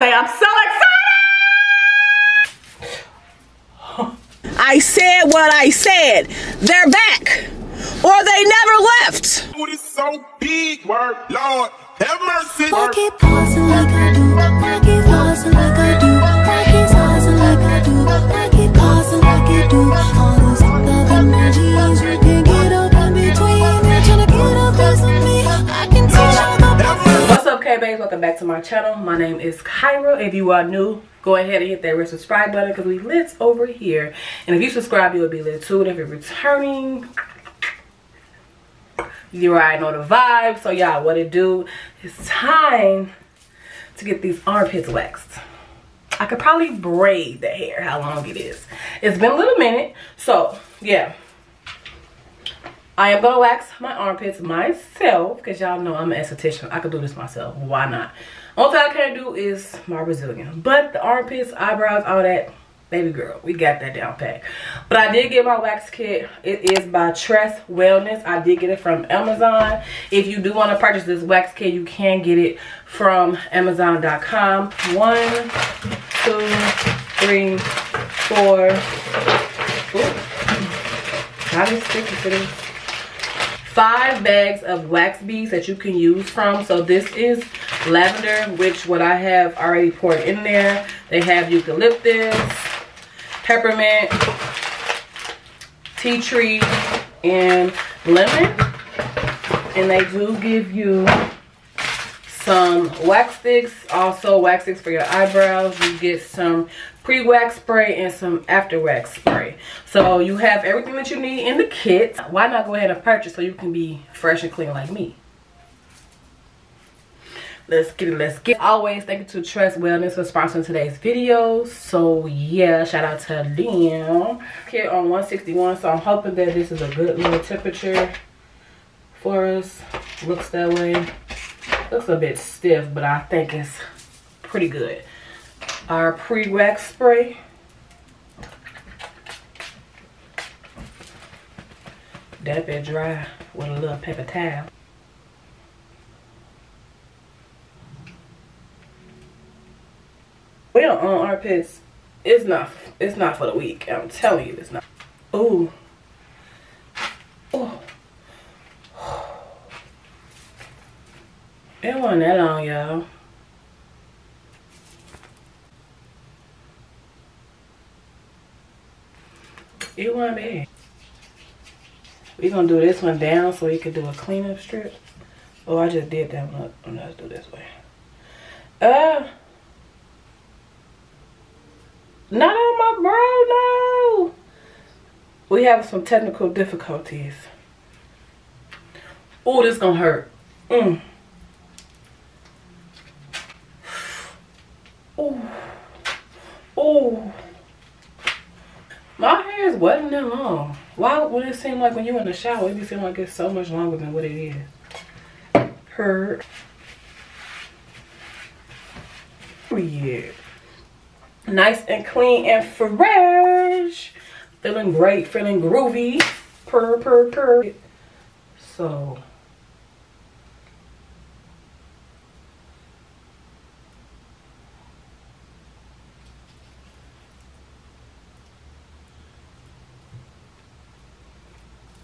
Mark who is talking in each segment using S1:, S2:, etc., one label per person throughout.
S1: I'm so excited! I said what I said. They're back. Or they never left.
S2: What is so big, word, Lord, have mercy.
S3: I keep pausing like I do. I keep pausing like I do. Up,
S1: K-Babes? Welcome back to my channel. My name is Kyra. If you are new, go ahead and hit that red subscribe button because we lit over here. And if you subscribe, you'll be lit too. And if you're returning, you already know the vibe. So yeah, what it do? It's time to get these armpits waxed. I could probably braid the hair, how long it is. It's been a little minute. So yeah, I am gonna wax my armpits myself because y'all know I'm an esthetician. I could do this myself. Why not? Only thing I can't do is my Brazilian. But the armpits, eyebrows, all that, baby girl, we got that down pat. But I did get my wax kit. It is by Tress Wellness. I did get it from Amazon. If you do want to purchase this wax kit, you can get it from Amazon.com. One, two, three, four. Ooh. Not as sticky for this five bags of wax beads that you can use from. So this is lavender which what i have already poured in there. They have eucalyptus peppermint tea tree and lemon. And they do give you some wax sticks. Also wax sticks for your eyebrows. You get some pre-wax spray and some after wax spray. So you have everything that you need in the kit. Why not go ahead and purchase so you can be fresh and clean like me? Let's get it let's get it. always thank you to Tress Wellness for sponsoring today's video. So yeah shout out to them here on 161 so i'm hoping that this is a good little temperature for us. Looks that way. Looks a bit stiff but i think it's pretty good our pre-wax spray. Dap it dry with a little paper towel. We don't on armpits, it's not it's not for the weak. I'm telling you, it's not. Ooh. Oh. It wasn't that long, y'all. It wasn't bad. We're gonna do this one down so we can do a cleanup strip. Oh, I just did that one up. Let's do this way. Uh, not on my bro, no. We have some technical difficulties. Oh, this gonna hurt. Mm. Oh. Oh. My hair is wasn't that long. Why would it seem like when you're in the shower, it be seem like it's so much longer than what it is? Hurt. Oh yeah. Nice and clean and fresh. Feeling great, feeling groovy. Purr, purr, purr. So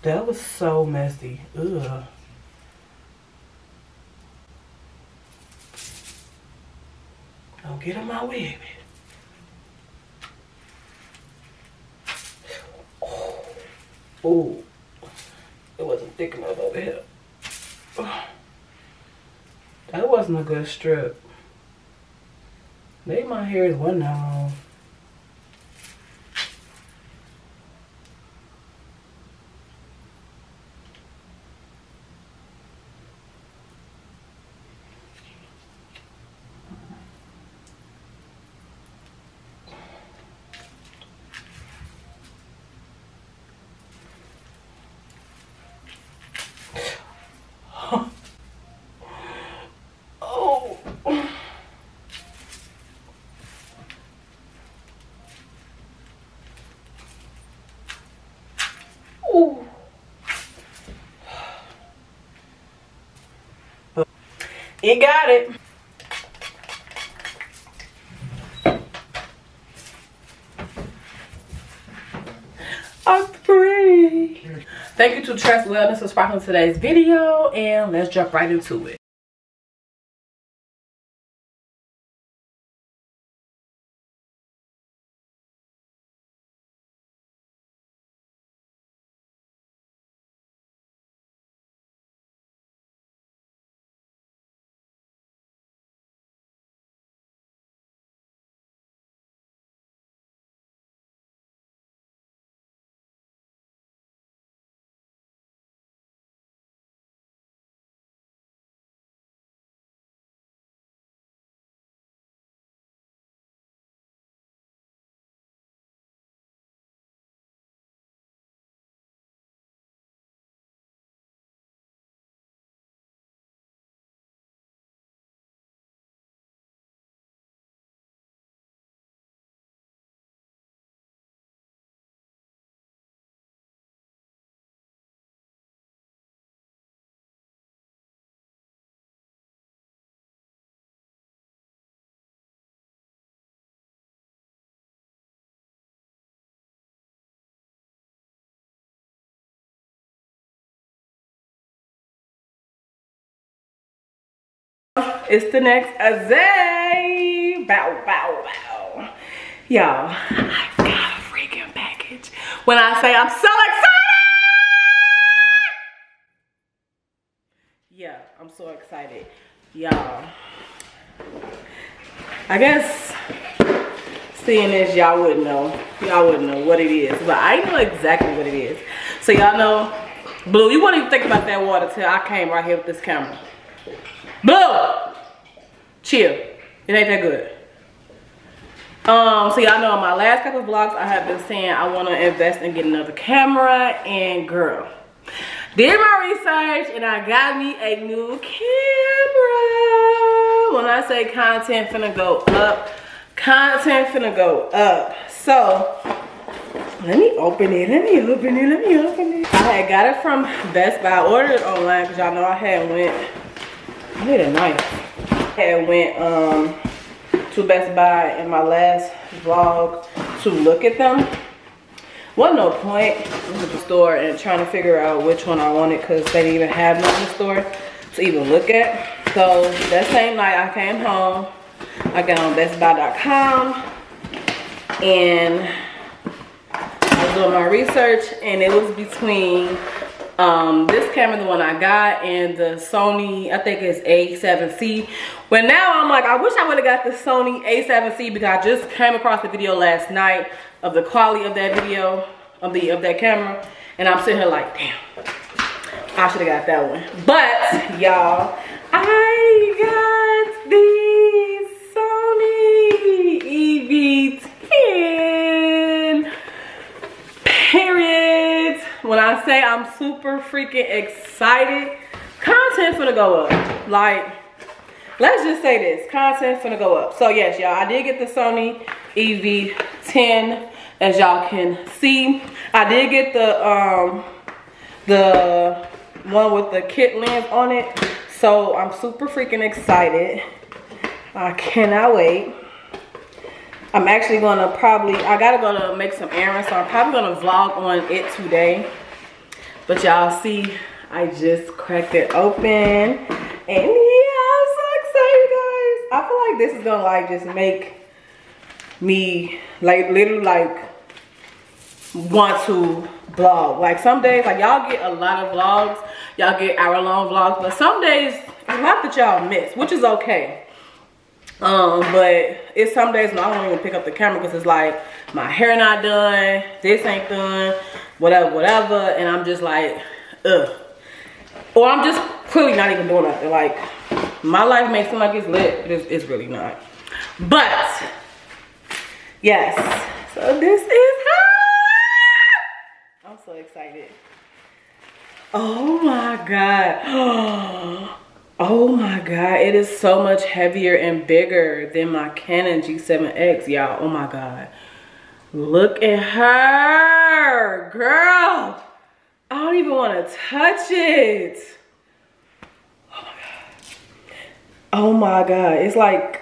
S1: That was so messy. Ugh. Don't get in my way, Oh. oh. It wasn't thick enough over here. That wasn't a good strip. Maybe my hair is one now. You got it. I'm free. Thank you to Tress Wellness for sponsoring today's video and let's jump right into it. It's the next Azay. Bow, bow, bow. Y'all, I got a freaking package. When I say I'm so excited! Yeah, I'm so excited. Y'all, I guess seeing this, y'all wouldn't know. Y'all wouldn't know what it is, but I know exactly what it is. So y'all know, Blue, you wouldn't even think about that water till I came right here with this camera. Blue! Chill. It ain't that good. Um, so y'all know in my last couple vlogs, I have been saying I want to invest and get another camera. And girl, did my research and I got me a new camera. When I say content finna go up, content finna go up. So, let me open it, let me open it, let me open it. I had got it from Best Buy. I ordered it online because y'all know I had went, I need a knife. I had went um, to Best Buy in my last vlog to look at them. Wasn't no point in the store and trying to figure out which one I wanted because they didn't even have none in the store to even look at. So that same night I came home, I got on bestbuy.com and I was doing my research and it was between um, this camera, the one I got, and the Sony, I think it's A7C. When now I'm like, I wish I would have got the Sony A7C because I just came across the video last night of the quality of that video, of the of that camera. And I'm sitting here like, damn, I should have got that one. But y'all, I got the Sony EV10 period. When I say I'm super freaking excited, content finna go up. Like, let's just say this, content finna go up. So yes, y'all, I did get the Sony EV10, as y'all can see. I did get the, um, the one with the kit lens on it. So I'm super freaking excited. I cannot wait. I'm actually gonna probably, I gotta go to make some errands, so I'm probably gonna vlog on it today. But y'all see, I just cracked it open. And yeah, I'm so excited, guys. I feel like this is gonna like just make me like literally like want to vlog. Like some days, like y'all get a lot of vlogs, y'all get hour long vlogs, but some days, a lot that y'all miss, which is okay. Um, but it's some days when I don't even pick up the camera because it's like my hair not done, this ain't done, whatever, whatever, and I'm just like, ugh. Or I'm just clearly not even doing nothing. Like, my life may seem like it's lit, but it's, it's really not. But, yes, so this is hot. I'm so excited. Oh my God. Oh my God, it is so much heavier and bigger than my Canon G7X, y'all. Oh my God. Look at her, girl. I don't even want to touch it. Oh my God. Oh my God, it's like,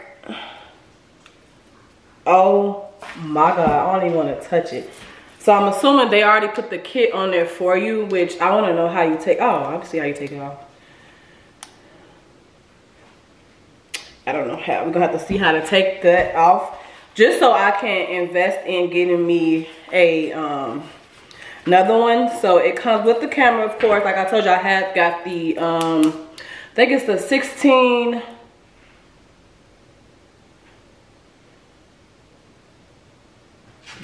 S1: oh my God, I don't even want to touch it. So I'm assuming they already put the kit on there for you, which I want to know how you take. Oh, I can see how you take it off. I don't know how. We're gonna have to see how to take that off, just so I can invest in getting me a um, another one. So it comes with the camera, of course. Like I told you, I have got the um, I think it's the 16.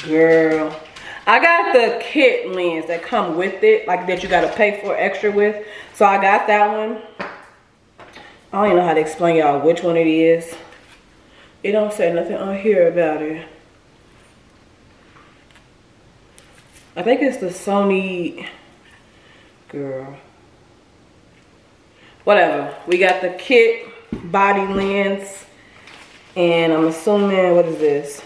S1: Girl. I got the kit lens that come with it, like that you gotta pay for extra with. So I got that one. I don't even know how to explain y'all which one it is. It don't say nothing on here about it. I think it's the Sony, girl. Whatever, we got the kit body lens and I'm assuming, what is this?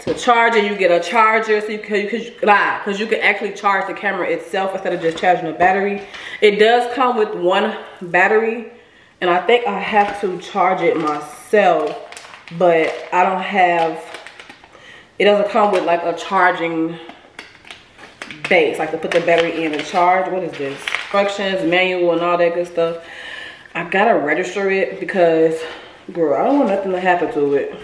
S1: to charge it you get a charger so you can you can because because you can actually charge the camera itself instead of just charging the battery it does come with one battery and i think i have to charge it myself but i don't have it doesn't come with like a charging base like to put the battery in and charge what is this instructions manual and all that good stuff i gotta register it because girl i don't want nothing to happen to it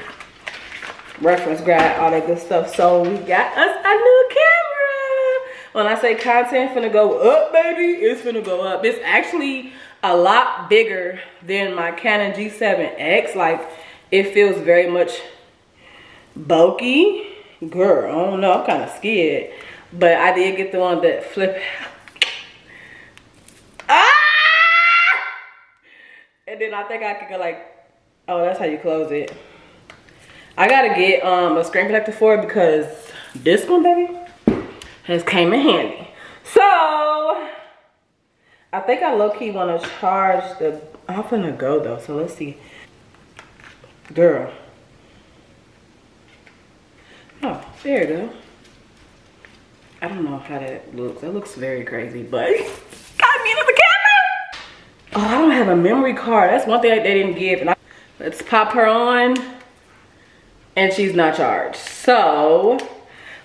S1: reference grad, all that good stuff. So we got us a new camera. When I say content finna go up, baby, it's finna go up. It's actually a lot bigger than my Canon G7X. Like, it feels very much bulky. Girl, I don't know, I'm kind of scared. But I did get the one that flip Ah! And then I think I could go like, oh, that's how you close it. I gotta get um, a screen protector for it because this one, baby, has came in handy. So, I think I low-key wanna charge the, I'm gonna go though, so let's see. Girl. Oh, there you go. I don't know how that looks. That looks very crazy, but got me into the camera. Oh, I don't have a memory card. That's one thing they didn't give. And I, let's pop her on and she's not charged. So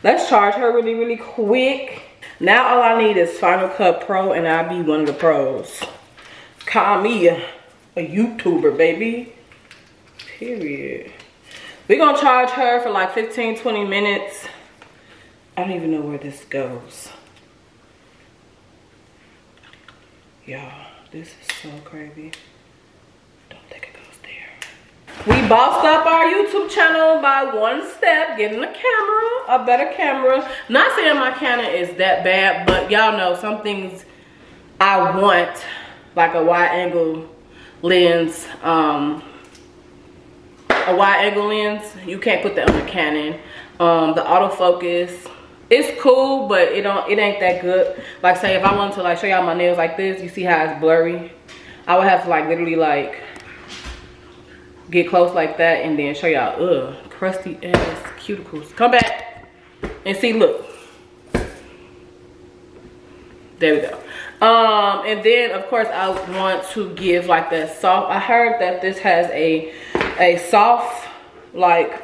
S1: let's charge her really, really quick. Now all I need is Final Cut Pro and I'll be one of the pros. Call me a, YouTuber, baby. Period. We're gonna charge her for like 15, 20 minutes. I don't even know where this goes. Y'all, this is so crazy. We bossed up our YouTube channel by one step, getting a camera, a better camera. Not saying my Canon is that bad, but y'all know some things I want, like a wide angle lens, um, a wide angle lens. You can't put that on the Canon. Um, the autofocus, it's cool, but it don't, it ain't that good. Like say if I wanted to like show y'all my nails like this, you see how it's blurry. I would have to like literally like get close like that and then show y'all, ugh, crusty ass cuticles. Come back and see, look. There we go. Um, and then of course I want to give like that soft, I heard that this has a, a soft like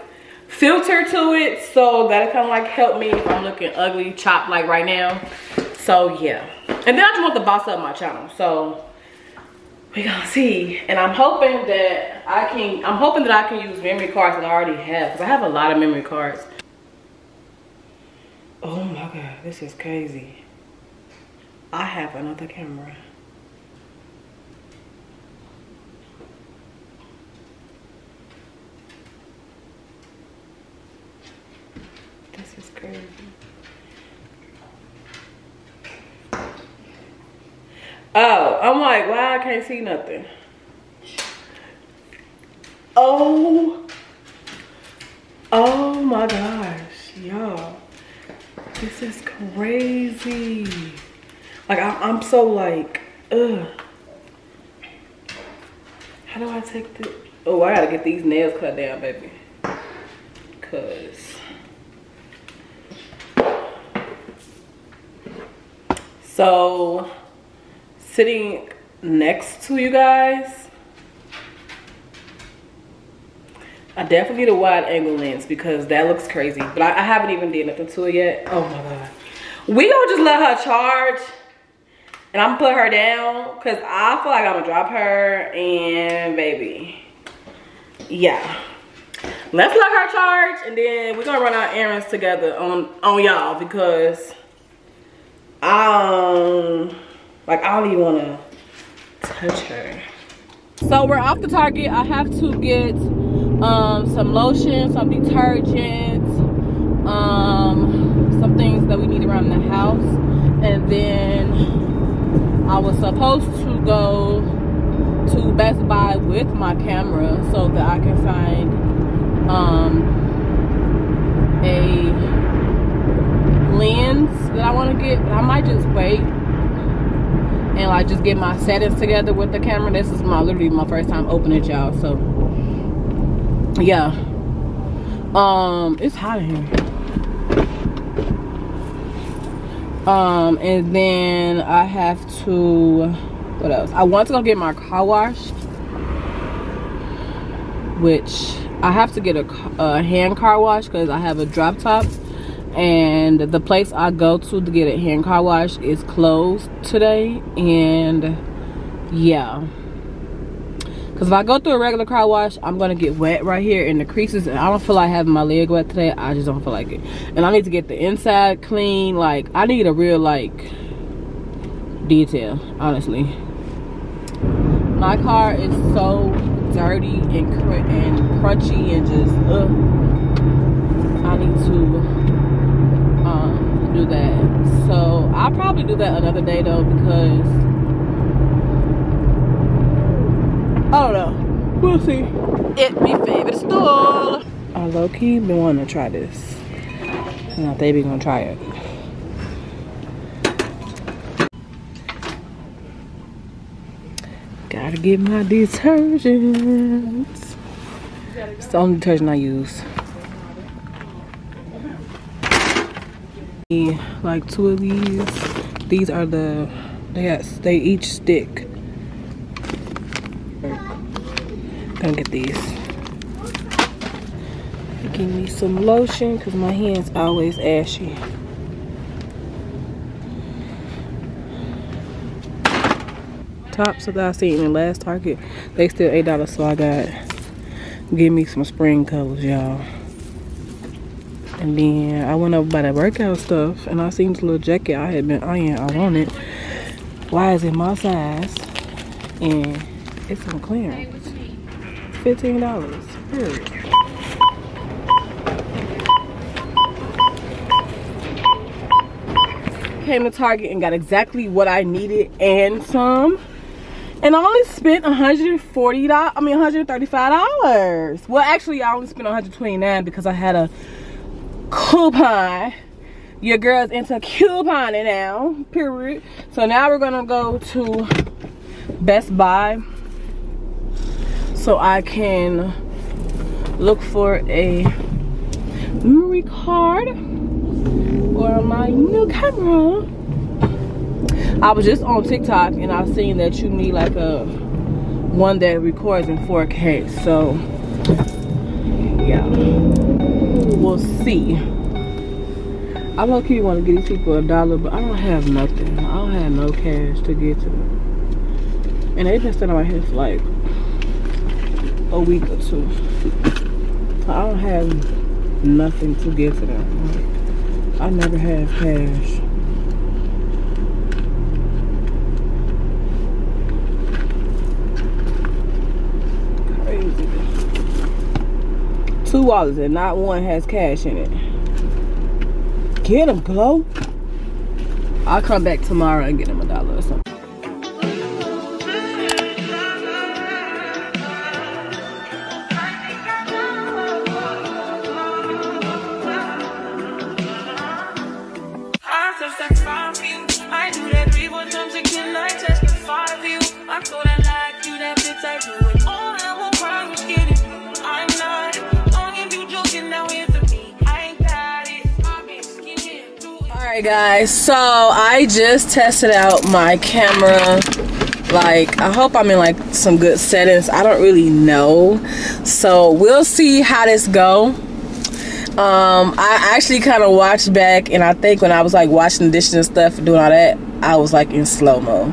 S1: filter to it. So that'll kind of like help me if I'm looking ugly, chopped like right now. So yeah. And then I just want to boss up my channel. So we gonna see. And i'm hoping that i can i'm hoping that i can use memory cards that i already have because i have a lot of memory cards. Oh my god this is crazy. I have another camera. This is crazy Oh, I'm like, why I can't see nothing? Oh, oh my gosh, y'all. This is crazy. Like, I'm, I'm so like, ugh. How do I take the, oh, I gotta get these nails cut down, baby. Cause. So, sitting next to you guys, I definitely need a wide angle lens because that looks crazy. But I, I haven't even did nothing to it yet. Oh my God. We gonna just let her charge and I'm gonna put her down because I feel like I'm gonna drop her and baby, yeah. Let's let her charge and then we're gonna run our errands together on on y'all because um like I don't even wanna touch her. So we're off the Target. I have to get um some lotion, some detergent, um some things that we need around the house and then I was supposed to go to Best Buy with my camera so that I can find um, a lens that I want to get. But I might just wait and like just get my settings together with the camera. This is my literally my first time opening it, y'all. So yeah, um, it's hot in here. Um, and then I have to, what else? I want to go get my car washed, which I have to get a, a hand car wash because I have a drop top. And the place I go to to get a hand car wash is closed today. And yeah because if I go through a regular car wash, I'm going to get wet right here in the creases. And I don't feel like having my leg wet today. I just don't feel like it. And I need to get the inside clean. Like, I need a real, like, detail, honestly. My car is so dirty and, cr and crunchy and just, ugh. I need to do that. So, I'll probably do that another day, though, because I don't know. We'll see. It me favorite store. I low key been wanting to try this. And I think we gonna try it. Gotta get my detergents. It's the only detergent I use. Like two of these. These are the, they, they each stick Gonna get these. Give me some lotion because my hands always ashy. Tops that I seen in last Target, they still eight dollars. So I got give me some spring colors, y'all. And then I went up by the workout stuff and I seen this little jacket I had been eyeing. I want it. Why is it my size? And it's on clearance. $15. Period. Came to Target and got exactly what I needed and some. And I only spent $140, I mean $135. Well, actually, I only spent 129 because I had a coupon. Your girl's into couponing now, period. So now we're gonna go to Best Buy so I can look for a memory card for my new camera. I was just on TikTok and I seen that you need like a one that records in 4K. So yeah, we'll see. I low key want to give these people a dollar, but I don't have nothing. I don't have no cash to get to them. And they've been sitting right here for like a week or two. I don't have nothing to give to them. I never have cash. Crazy. Two wallets and not one has cash in it. Get them, Glow. I'll come back tomorrow and get them guys so i just tested out my camera Like, I hope I'm in like some good settings. I don't really know. So we'll see how this go. Um, I actually kind of watched back, and I think when I was like washing dishes and stuff, doing all that, I was like in slow mo.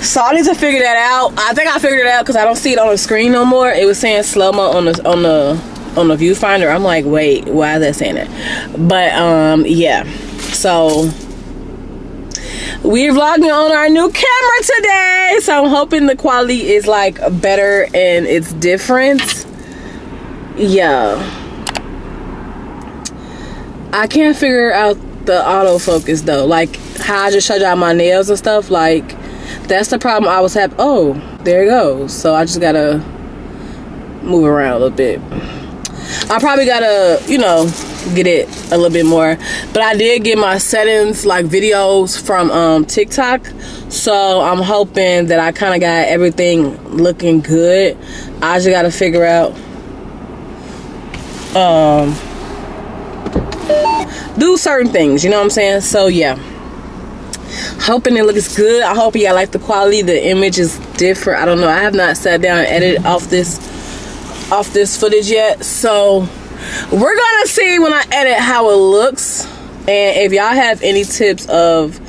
S1: So I need to figure that out. I think I figured it out because I don't see it on the screen no more. It was saying slow mo on the on the on the viewfinder. I'm like, wait, why is that saying that? But um, yeah. So we're vlogging on our new camera today. So I'm hoping the quality is like better and it's different. Yeah. I can't figure out the autofocus though. Like how I just showed y'all my nails and stuff. Like that's the problem I was having. Oh, there it goes. So I just gotta move around a little bit. I probably gotta, you know, get it a little bit more. But I did get my settings like videos from um, TikTok. So I'm hoping that I kind of got everything looking good. I just gotta figure out um do certain things, you know what I'm saying? So yeah. Hoping it looks good. I hope y'all like the quality. The image is different. I don't know. I have not sat down and edited off this off this footage yet. So we're gonna see when I edit how it looks. And if y'all have any tips of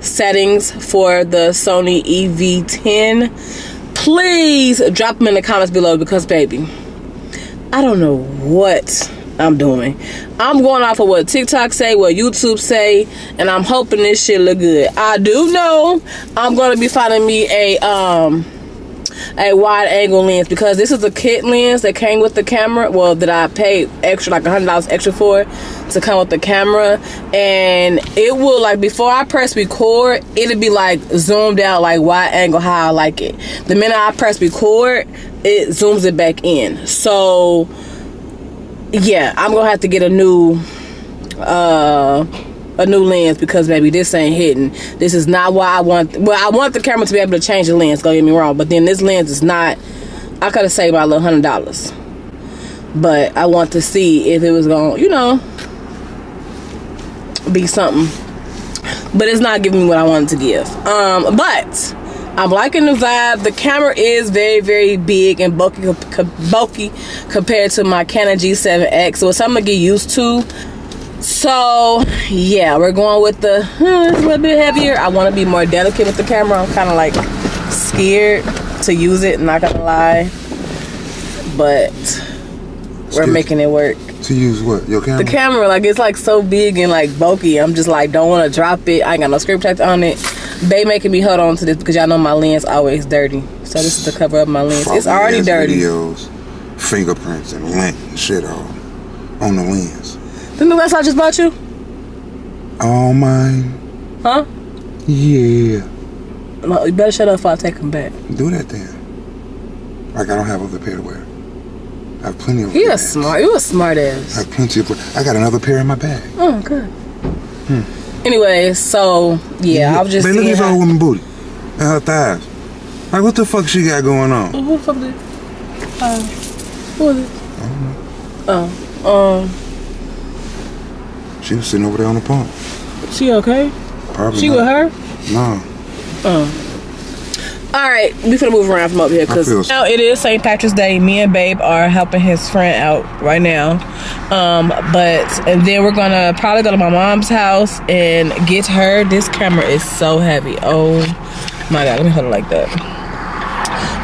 S1: settings for the Sony EV10, please drop them in the comments below because baby, I don't know what I'm doing. I'm going off of what TikTok say, what YouTube say, and I'm hoping this shit look good. I do know I'm gonna be finding me a um a wide angle lens because this is a kit lens that came with the camera. Well, that I paid extra like a hundred dollars extra for to come with the camera, and it will like before I press record, it'll be like zoomed out like wide angle how I like it. The minute I press record, it zooms it back in. So yeah, I'm gonna have to get a new uh a new lens because maybe this ain't hitting. This is not why I want well, I want the camera to be able to change the lens, don't get me wrong, but then this lens is not I could have saved my little hundred dollars. But I want to see if it was gonna, you know, be something. But it's not giving me what I wanted to give. Um, but I'm liking the vibe. The camera is very, very big and bulky, bulky compared to my Canon G7X. So it's something to get used to. So yeah, we're going with the huh, it's a little bit heavier. I want to be more delicate with the camera. I'm kind of like scared to use it. Not gonna lie, but we're making it work.
S4: To use what? Your camera?
S1: The camera, like it's like so big and like bulky. I'm just like don't want to drop it. I ain't got no screen protector on it. They making me hold on to this because y'all know my lens always dirty. So this is the cover of my lens. It's already dirty.
S4: Videos, fingerprints and lint and shit all on the lens.
S1: The new lens I just bought you,
S4: All mine.
S1: huh?
S4: Yeah.
S1: No, you better shut up before I take them back.
S4: Do that then. Like I don't have other pair to wear. I have plenty of.
S1: He a smart. You a smart ass.
S4: I have plenty of. I got another pair in my bag.
S1: Oh, good. Hmm. Anyway, so yeah, I was just
S4: Man, look at this old woman booty and her thighs. Like what the fuck she got going on?
S1: Who the fuck is it? Uh, who is it? Oh, um,
S4: She was sitting over there on the pump.
S1: she okay?
S4: Probably.
S1: She
S4: not.
S1: with her?
S4: No. Oh.
S1: All right, we finna move around from up here because
S4: feel-
S1: now it is St. Patrick's Day. Me and Babe are helping his friend out right now. Um, but and then we're gonna probably go to my mom's house and get her. This camera is so heavy. Oh my god, let me hold it like that.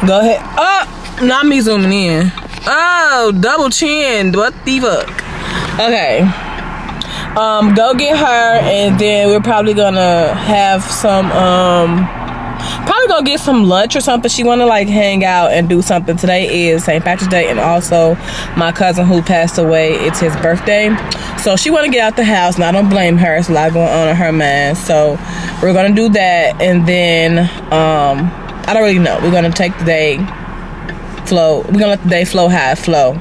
S1: Go ahead. Oh, not me zooming in. Oh, double chin. What the fuck? Okay. Um, go get her, and then we're probably gonna have some um probably gonna get some lunch or something. She wanna like hang out and do something. Today is St. Patrick's Day and also my cousin who passed away, it's his birthday. So she wanna get out the house and I don't blame her. It's a lot going on in her mind. So we're gonna do that and then um I don't really know. We're gonna take the day flow. We're gonna let the day flow how it flow.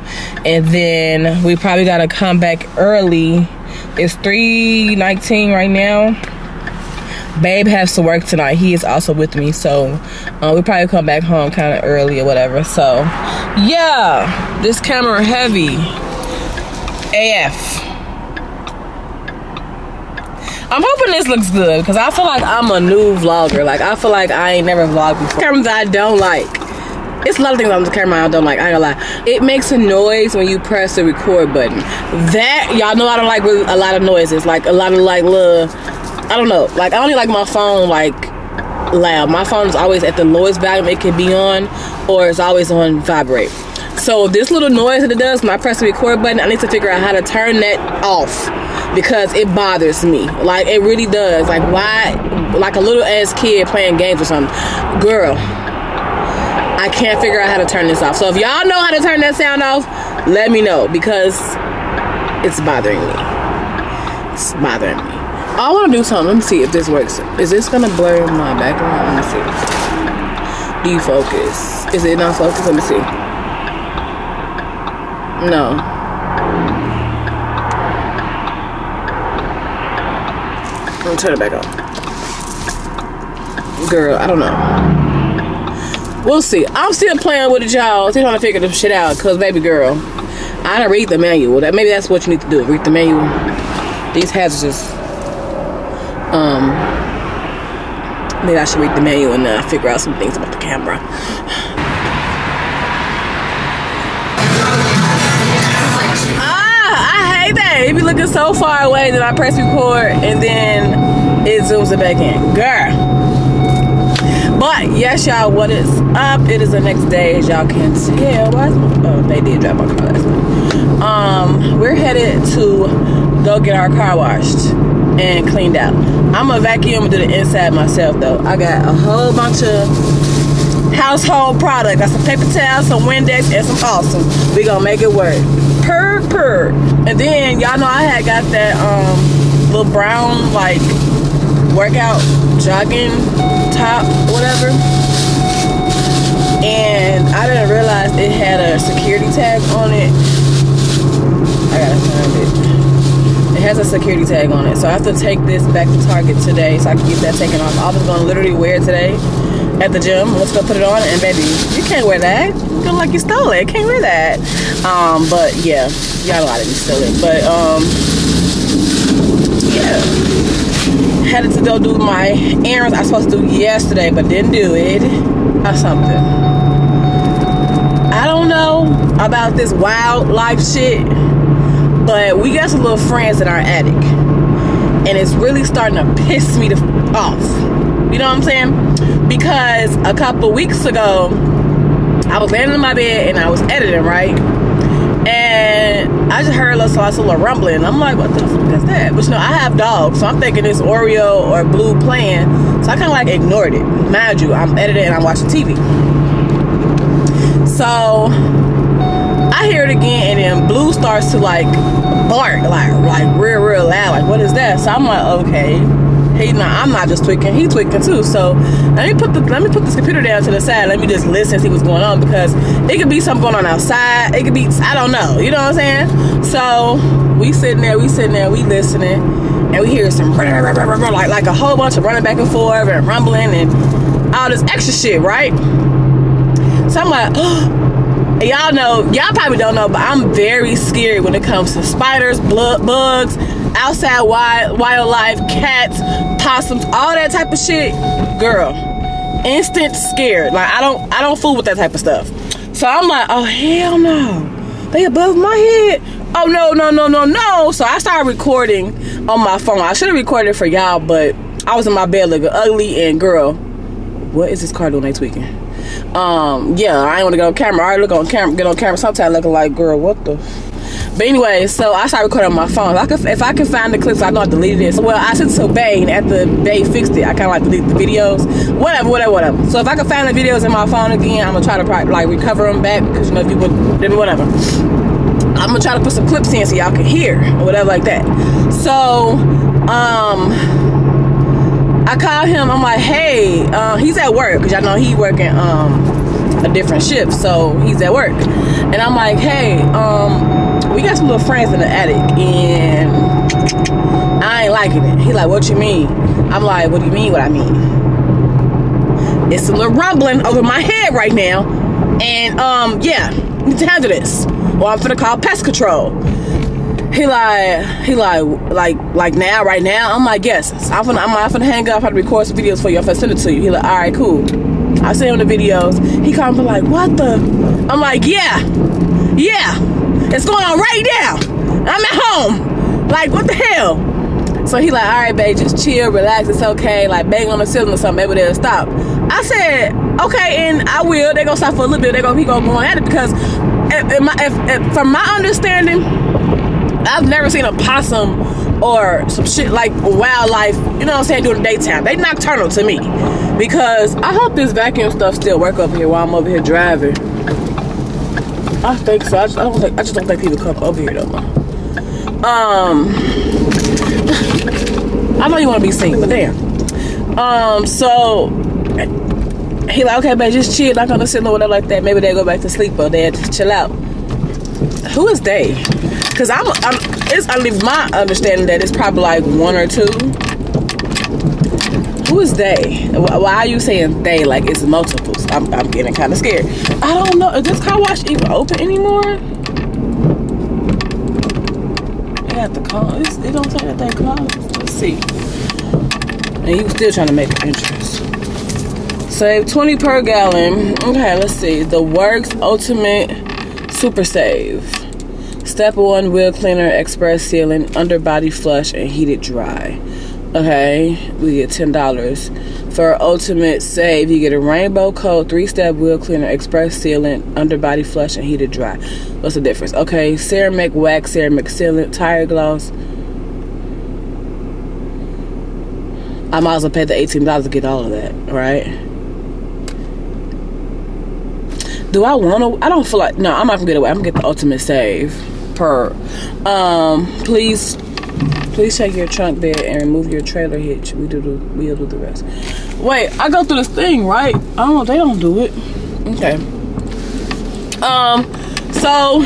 S1: And then we probably gotta come back early. It's 319 right now. Babe has to work tonight. He is also with me, so uh, we probably come back home kind of early or whatever. So, yeah, this camera heavy. AF. I'm hoping this looks good because I feel like I'm a new vlogger. Like I feel like I ain't never vlogged before. Cameras I don't like. It's a lot of things on the camera I don't like. I ain't gonna lie. It makes a noise when you press the record button. That y'all know I don't like a lot of noises. Like a lot of like little. I don't know. Like I only like my phone like loud. My phone is always at the lowest volume it can be on, or it's always on vibrate. So this little noise that it does when I press the record button, I need to figure out how to turn that off because it bothers me. Like it really does. Like why? Like a little ass kid playing games or something. Girl, I can't figure out how to turn this off. So if y'all know how to turn that sound off, let me know because it's bothering me. It's bothering me. I want to do something. Let me see if this works. Is this gonna blur my background? Let me see. Defocus. Is it not focus? Let me see. No. I'll turn it back on. Girl, I don't know. We'll see. I'm still playing with it, y'all. Still trying to figure this shit out. Cause baby girl, I didn't read the manual. That maybe that's what you need to do. Read the manual. These hazards. Um. Maybe I should read the manual and uh, figure out some things about the camera. Ah, I hate that. It be looking so far away that I press record and then it zooms it back in. Girl. But yes, y'all, what is up? It is the next day, as y'all can tell. Why oh, they did drive my car last night. Um, we're headed to go get our car washed and cleaned out. I'm gonna vacuum do the inside myself though. I got a whole bunch of household product. Got some paper towels, some Windex, and some awesome. We gonna make it work. Purr purr. And then y'all know I had got that um little brown like workout jogging top, whatever. And I didn't realize it had a security tag on it. I gotta find it. It has a security tag on it. So I have to take this back to Target today so I can get that taken off. I was gonna literally wear it today at the gym. Let's go put it on and baby, you can't wear that. You feel like you stole it. Can't wear that. Um, but yeah, y'all know I didn't steal it. But um yeah headed to go do my errands I was supposed to do yesterday, but didn't do it. Or something. I don't know about this wildlife shit, but we got some little friends in our attic. And it's really starting to piss me off. You know what I'm saying? Because a couple weeks ago, I was laying in my bed and I was editing, right? And I just heard a little, a rumbling. I'm like, what the fuck is that? But you know, I have dogs, so I'm thinking it's Oreo or Blue playing. So I kind of like ignored it. Mind you, I'm editing and I'm watching TV. So I hear it again, and then Blue starts to like bark, like like real real loud. Like, what is that? So I'm like, okay. He not, I'm not just tweaking. He tweaking too. So let me put the let me put this computer down to the side. Let me just listen and see what's going on because it could be something going on outside. It could be I don't know. You know what I'm saying? So we sitting there, we sitting there, we listening, and we hear some like like a whole bunch of running back and forth and rumbling and all this extra shit, right? So I'm like, y'all know, y'all probably don't know, but I'm very scared when it comes to spiders, blood, bugs, outside wild, wildlife, cats, possums, all that type of shit. Girl, instant scared. Like I don't, I don't fool with that type of stuff. So I'm like, oh hell no, they above my head. Oh no, no, no, no, no. So I started recording on my phone. I should have recorded for y'all, but I was in my bed looking ugly and girl, what is this car doing next weekend? Um, yeah, I ain't want to get on camera. I already look on camera, get on camera sometimes looking like, girl, what the? But anyway, so I started recording on my phone. If I could, if I can find the clips, I know I deleted it. So, well, I sent it to Bay, and after Bay fixed it, I kind of like delete the videos. Whatever, whatever, whatever. So if I can find the videos in my phone again, I'm gonna try to probably, like recover them back because you know if you would, whatever. I'm gonna try to put some clips in so y'all can hear or whatever like that. So, um. I called him. I'm like, hey, uh, he's at work because y'all know he working um, a different shift, so he's at work. And I'm like, hey, um, we got some little friends in the attic, and I ain't liking it. He's like, what you mean? I'm like, what do you mean? What I mean? It's a little rumbling over my head right now, and um, yeah, need to handle this. Or I'm gonna call pest control. He like, he like, like, like now, right now. I'm like, yes. I'm gonna, I'm gonna hang up. I'm gonna record some videos for you. I'm gonna send it to you. He like, all right, cool. I send him the videos. He come be like, what the? I'm like, yeah, yeah. It's going on right now. I'm at home. Like, what the hell? So he like, all right, babe, just chill, relax, it's okay. Like bang on the ceiling or something, maybe they'll stop. I said, okay, and I will. They gonna stop for a little bit. They gonna he gonna on at it because, if, if my, if, from my understanding, I've never seen a possum or some shit like wildlife. You know what I'm saying? During the daytime, they nocturnal to me because I hope this vacuum stuff still work over here while I'm over here driving. I think so. I just, I don't think I just don't think people come over here though. Um. I know you want to be seen, but damn. Um, so he like, okay, man, just chill, not gonna sit or whatever like that. Maybe they go back to sleep or they just chill out. Who is they? Cause I'm, I'm it's leave my understanding that it's probably like one or two. Who is they? Why are you saying they like it's multiples? I'm, I'm getting kind of scared. I don't know. Is this car wash even open anymore? They have to call. It's, it don't say that they closed. Let's see. And he was still trying to make an entrance. Save 20 per gallon. Okay, let's see. The Works Ultimate Super Save. Step one, wheel cleaner, express sealant, underbody flush, and heated dry. Okay, we get ten dollars for ultimate save. You get a rainbow coat, three-step wheel cleaner, express sealant, underbody flush, and heated dry. What's the difference? Okay, ceramic wax, ceramic sealant, tire gloss. I might as well pay the eighteen dollars to get all of that, right? Do I want to? I don't feel like. No, I'm not gonna get away. I'm gonna get the ultimate save per. Um, please, please check your trunk bed and remove your trailer hitch. We do the. We'll do the rest. Wait, I go through this thing, right? I don't. know. They don't do it. Okay. Um. So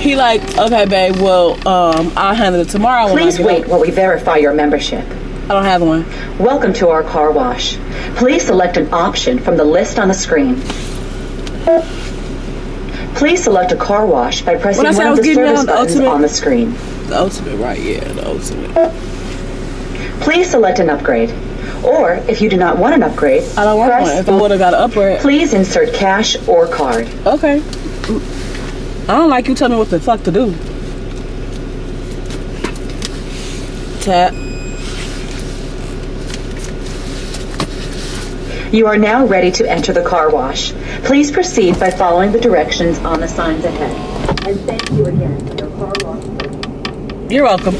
S1: he like, okay, babe. Well, um, I'll handle it tomorrow.
S5: Please wait
S1: home."
S5: while we verify your membership.
S1: I don't have one.
S5: Welcome to our car wash. Please select an option from the list on the screen. Please select a car wash by pressing
S1: When I said
S5: one of the service buttons
S1: ultimate-
S5: on the screen.
S1: The ultimate, right? Yeah, the ultimate.
S5: Please select an upgrade. Or, if you do not want an upgrade,
S1: I don't want one. If I would have got an upgrade,
S5: Please insert cash or card.
S1: okay. I don't like you telling me what the fuck to do. Tap.
S5: You are now ready to enter the car wash. Please proceed by following the directions on the signs ahead. And thank you again for your car wash.
S1: You're welcome.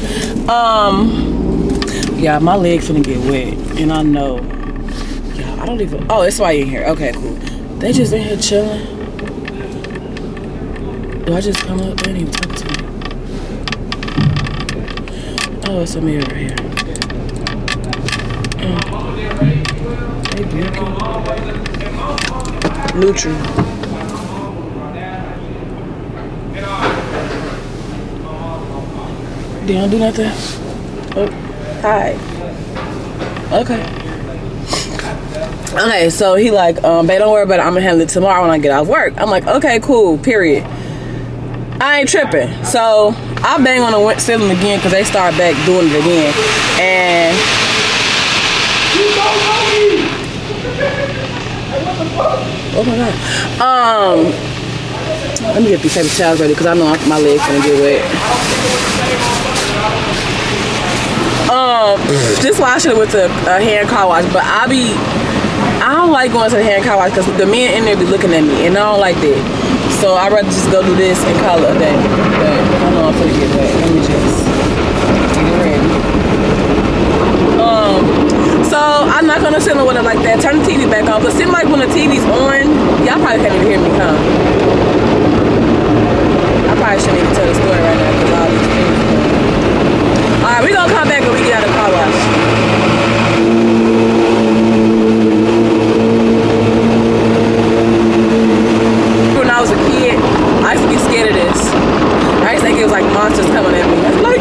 S1: Um, yeah, my legs finna get wet, and I know. Yeah, I don't even. Oh, that's why you're here. Okay, cool. They just in here chilling. Do I just come up? They didn't even talk to me. Oh, it's a mirror right here. Mm. Hey. Neutral. They don't do nothing. Oh, hi. Okay. Okay, so he like, um, babe, don't worry about it. I'm gonna handle it tomorrow when I get off work. I'm like, okay, cool. Period. I ain't tripping. So I bang on the ceiling again because they start back doing it again, and oh my god. Um, let me get these paper towels ready because I know my legs gonna get wet. Um, just washing it with a, a hand car wash, but I be, I don't like going to the hand car wash because the men in there be looking at me, and I don't like that. So I'd rather just go do this and call it a day. But I know I'm gonna get wet. Let me just get ready. Um, so I'm not gonna sit with it like that. Turn the TV back on, but seem like when the TV's on, y'all probably can't even hear me, huh? I probably shouldn't even tell the story right now because all these things. Alright, we gonna come back when we get out of the car wash. When I was a kid, I used to be scared of this. I used to think it was like monsters coming at me.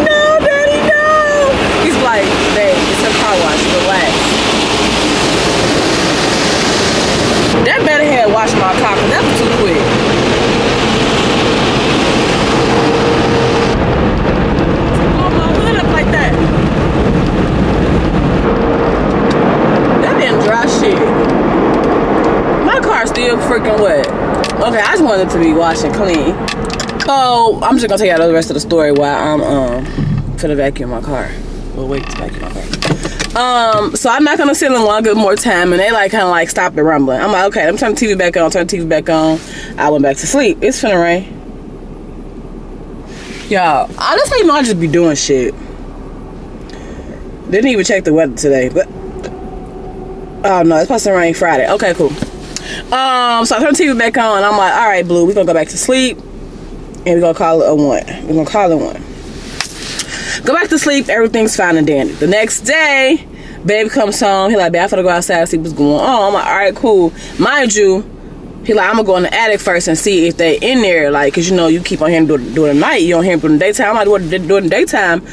S1: dry shit. My car's still freaking wet. Okay, I just wanted to be washed and clean. So I'm just gonna tell y'all the rest of the story while I'm um for the vacuum my car. We'll wait to vacuum my car. Um, so I'm not gonna sit in longer more time and they like kinda like stop the rumbling. I'm like, okay, I'm turning the TV back on, turn the TV back on. I went back to sleep. It's finna rain. Y'all, I just I just be doing shit. Didn't even check the weather today, but oh no, it's supposed to rain Friday. Okay, cool. Um, so I turn the TV back on. I'm like, all right, Blue, we're gonna go back to sleep, and we're gonna call it a one. We're gonna call it one. Go back to sleep. Everything's fine and dandy. The next day, baby comes home. He like, babe, I gotta go outside and see what's going on. I'm like, all right, cool. Mind you, he like, I'm gonna go in the attic first and see if they in there, like, cause you know you keep on hearing during, the night. You don't hear them during the daytime. I'm like, during, during the daytime.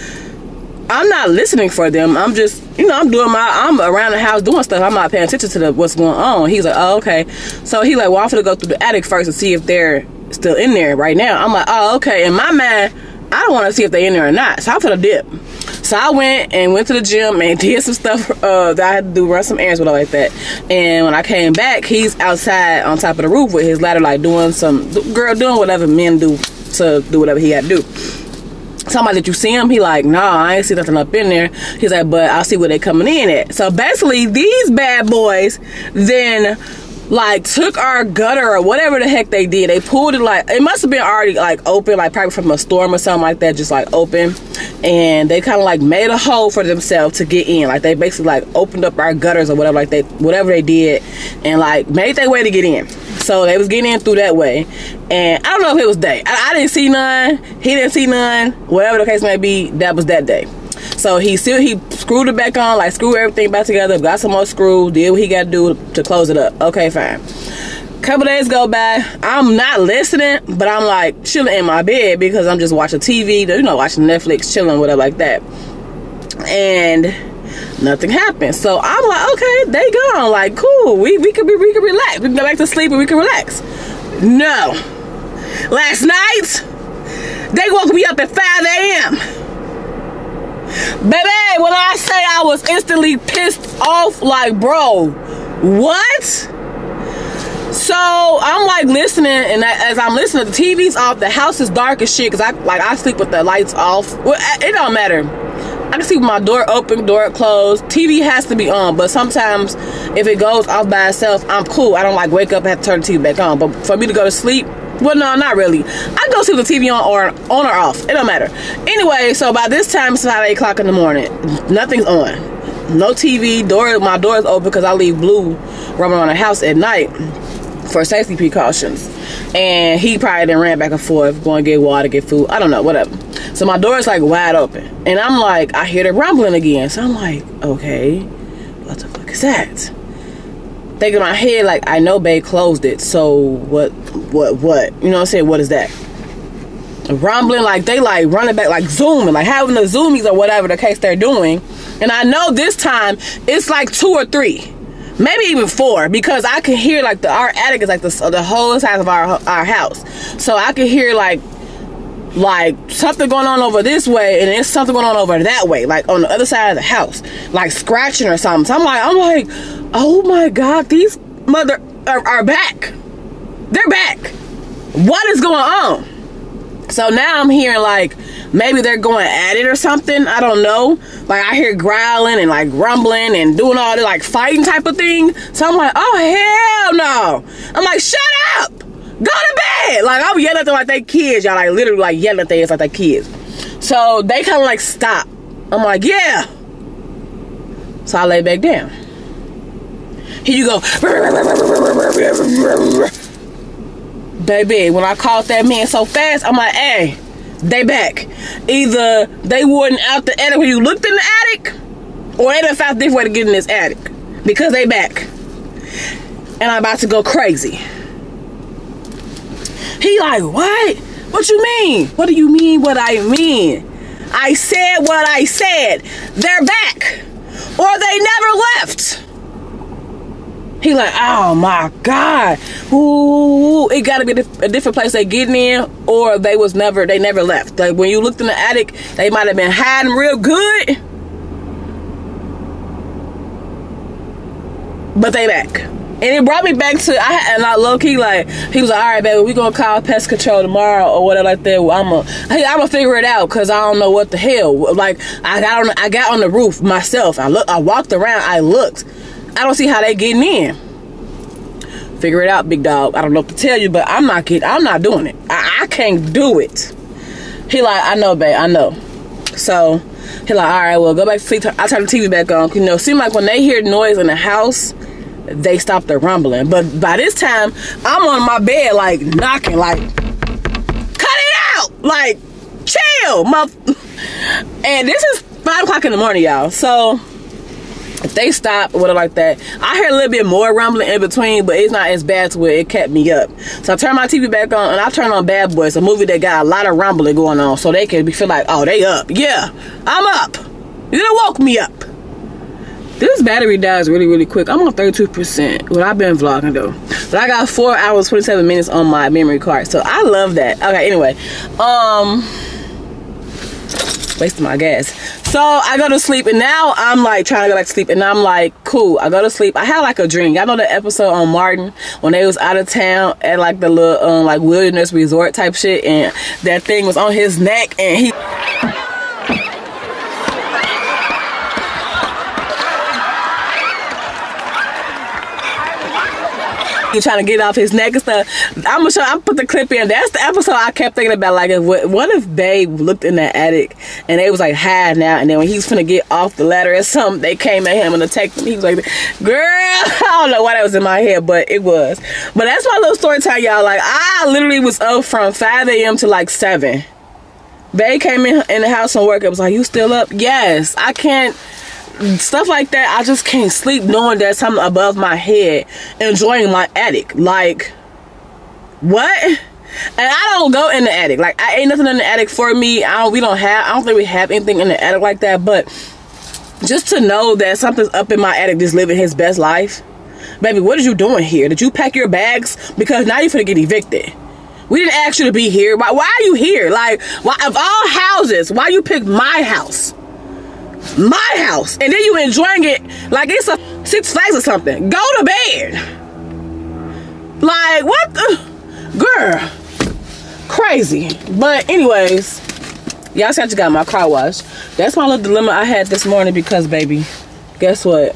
S1: I'm not listening for them. I'm just, you know, I'm doing my, I'm around the house doing stuff. I'm not paying attention to the, what's going on. He's like, oh, okay. So he like, well, I'm gonna go through the attic first and see if they're still in there right now. I'm like, oh, okay. In my mind, I don't want to see if they're in there or not. So I'm gonna dip. So I went and went to the gym and did some stuff uh, that I had to do, run some errands with like that. And when I came back, he's outside on top of the roof with his ladder, like doing some girl doing whatever men do to do whatever he had to do. Somebody that you see him? He like, nah, I ain't see nothing up in there. He's like, but I'll see where they coming in at. So basically, these bad boys then like took our gutter or whatever the heck they did. They pulled it like it must have been already like open, like probably from a storm or something like that, just like open. And they kind of like made a hole for themselves to get in. Like they basically like opened up our gutters or whatever, like they whatever they did, and like made their way to get in. So they was getting in through that way. And I don't know if it was day. I, I didn't see none. He didn't see none. Whatever the case may be, that was that day. So he still he screwed it back on, like screwed everything back together, got some more screws, did what he got to do to close it up. Okay, fine. Couple days go by, I'm not listening, but I'm like chilling in my bed because I'm just watching TV, you know, watching Netflix, chilling, whatever like that. And nothing happened. So I'm like, okay, they gone. Like, cool. We we could be we could relax. We can go back to sleep and we can relax. No. Last night, they woke me up at 5 a.m. Baby, when I say I was instantly pissed off, like, bro, what? So I'm like listening, and as I'm listening, the TV's off, the house is dark as shit, cause I like I sleep with the lights off. Well, it don't matter. I can sleep with my door open, door closed. TV has to be on, but sometimes if it goes off by itself, I'm cool. I don't like wake up and have to turn the TV back on. But for me to go to sleep, well, no, not really. I go see the TV on or on or off. It don't matter. Anyway, so by this time it's about eight o'clock in the morning. Nothing's on. No TV. Door. My door is open because I leave Blue roaming around the house at night for safety precautions. And he probably then ran back and forth, going to get water, get food. I don't know, whatever. So my door is like wide open. And I'm like, I hear the rumbling again. So I'm like, okay, what the fuck is that? Thinking in my head, like, I know Bay closed it. So what, what, what? You know what I'm saying? What is that? Rumbling, like they like running back, like zooming, like having the zoomies or whatever the case they're doing. And I know this time it's like two or three maybe even four because I can hear like the our attic is like the the whole size of our our house, so I can hear like like something going on over this way and there's something going on over that way, like on the other side of the house, like scratching or something. So I'm like, I'm like, oh my god, these mother are, are back. They're back. What is going on? So now I'm hearing like maybe they're going at it or something. I don't know. Like I hear growling and like rumbling and doing all the like fighting type of thing. So I'm like, oh hell no. I'm like, shut up. Go to bed. Like I'm yelling at them like they kids. Y'all like literally like yelling at them like they kids. So they kind of like stop. I'm like, yeah. So I lay back down. Here you go. Baby, when I called that man so fast, I'm like, hey, they back. Either they wasn't out the attic when you looked in the attic, or they done found a different way to get in this attic. Because they back. And I'm about to go crazy. He like, what? What you mean? What do you mean what I mean? I said what I said. They're back. Or they never left. He like, oh my God. Ooh, it gotta be a different place they getting in, or they was never, they never left. Like when you looked in the attic, they might have been hiding real good. But they back. And it brought me back to I had and I low key like he was like, all right, baby, we gonna call pest control tomorrow or whatever like that. Well, I'm gonna hey, I'm gonna figure it out because I don't know what the hell. Like I got on I got on the roof myself. I look I walked around. I looked. I don't see how they getting in. Figure it out, big dog. I don't know what to tell you, but I'm not getting. I'm not doing it. I, I can't do it. He like I know, babe. I know. So he like, all right, well, go back to sleep. I turn the TV back on. You know, seem like when they hear noise in the house, they stop the rumbling. But by this time, I'm on my bed, like knocking, like, cut it out, like, chill, my. And this is five o'clock in the morning, y'all. So if they stop or whatever like that, I hear a little bit more rumbling in between, but it's not as bad to where it kept me up. So I turn my TV back on and I turn on Bad Boys, a movie that got a lot of rumbling going on, so they can be feel like, oh, they up. Yeah, I'm up. You done woke me up. This battery dies really, really quick. I'm on 32%. Well, I've been vlogging though. But I got 4 hours, 27 minutes on my memory card. So I love that. Okay, anyway. Um wasting my gas. So I go to sleep and now I'm like trying to go back to sleep and I'm like, cool. I go to sleep. I had like a dream. Y'all know the episode on Martin when they was out of town at like the little um like wilderness resort type shit and that thing was on his neck and he trying to get off his neck and stuff. I'm gonna show. I'm put the clip in. That's the episode I kept thinking about. Like, what if Babe looked in the attic and they was like hiding now, and then when he was gonna get off the ladder or something, they came at him and attacked him. He was like, "Girl, I don't know why that was in my head, but it was." But that's my little story time, y'all. Like, I literally was up from 5 a.m. to like 7. Babe came in in the house from work. It was like, "You still up?" Yes, I can't stuff like that i just can't sleep knowing that something above my head enjoying my attic. Like what? And i don't go in the attic. Like i ain't nothing in the attic for me. I don't we don't have i don't think we have anything in the attic like that but just to know that something's up in my attic just living his best life. Baby what are you doing here? Did you pack your bags? Because now you're gonna get evicted. We didn't ask you to be here. Why, why are you here? Like why of all houses why you pick my house my house and then you enjoying it like it's a six flags or something. Go to bed. Like what the? Girl crazy. But anyways y'all see I just got my car wash that's my little dilemma I had this morning because baby guess what?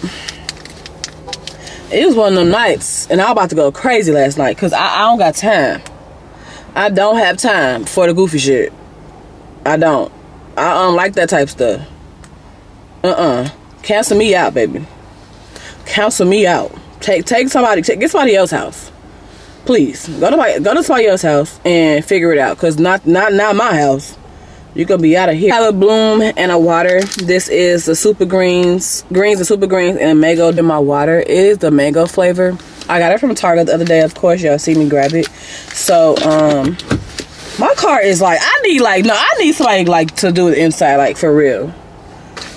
S1: It was one of them nights and I was about to go crazy last night because I, I don't got time. I don't have time for the goofy shit. I don't. I don't like that type stuff uh-uh. Cancel me out, baby. Cancel me out. Take take somebody, take, get somebody else's house. Please. Go to my go to somebody else's house and figure it out. Cause not not not my house. You're gonna be out of here. Have a bloom and a water. This is the super greens, greens and super greens and mango in my water. It is the mango flavor. I got it from Target the other day. Of course, y'all see me grab it. So, um, my car is like, I need like, no, I need somebody like to do it inside, like for real.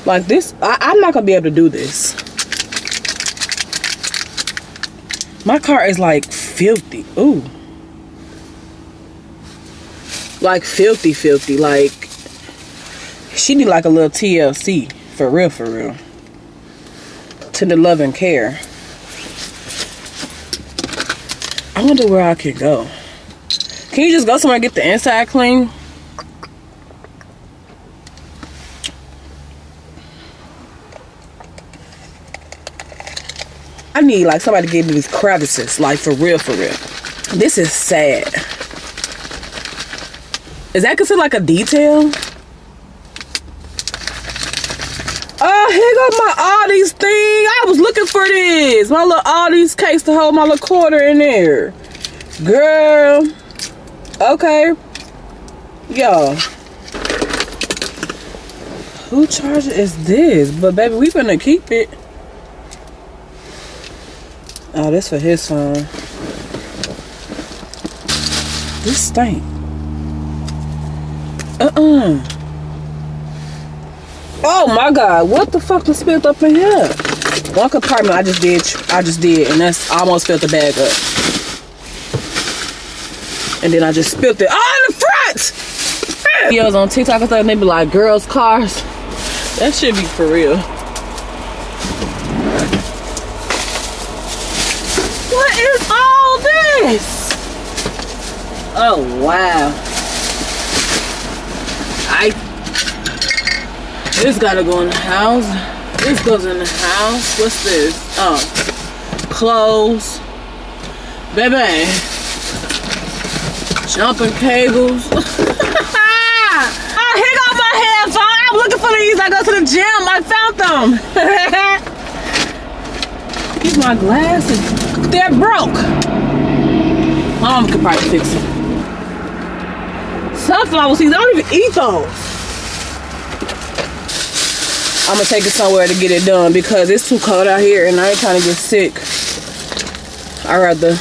S1: Like this, I, I'm not gonna be able to do this. My car is like filthy. Ooh. Like filthy, filthy. Like she need like a little TLC. For real, for real. To the love and care. I wonder where I could go. Can you just go somewhere and get the inside clean? I need like somebody to give me these crevices, like for real, for real. This is sad. Is that considered like a detail? Oh, here go my Aldi's thing. I was looking for this. My little Aldi's case to hold my little quarter in there. Girl. Okay. Yo. Who charger is this? But baby, we gonna keep it. Oh, this for his phone. This stink. Uh-uh. Oh my god, what the fuck was spilled up in here? One compartment I just did I just did and that's almost filled the bag up. And then I just spilled it all in the front! Videos on TikTok and stuff, and they be like girls' cars. That should be for real. Oh wow. I this gotta go in the house. This goes in the house. What's this? Oh. Clothes. Baby. Jumping cables. oh, here go my headphones. I'm looking for these. I go to the gym. I found them. These my glasses. They're broke. Mom could probably fix them. Sunflower seeds. I don't even eat those. I'm gonna take it somewhere to get it done because it's too cold out here and I ain't trying to get sick. I'd rather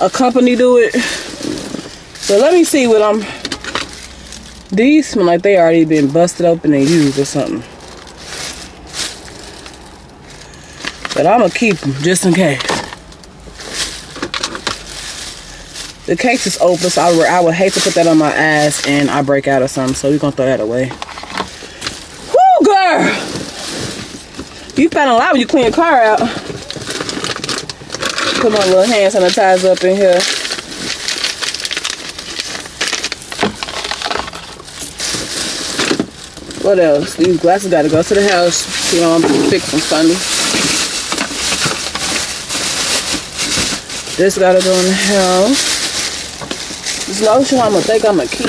S1: a company do it. So let me see what I'm. These smell like they already been busted open and used or something. But I'm gonna keep them just in case. The case is open, so I, would- I would hate to put that on my ass and I break out or something. So we're gonna throw that away. Whoo, girl! You found a lot when you clean your car out. Put my little hand sanitizer up in here. What else? These glasses gotta go to the house. You know, I'm fix them funny. This gotta go in the house. Lotion I'm gonna think I'm gonna keep.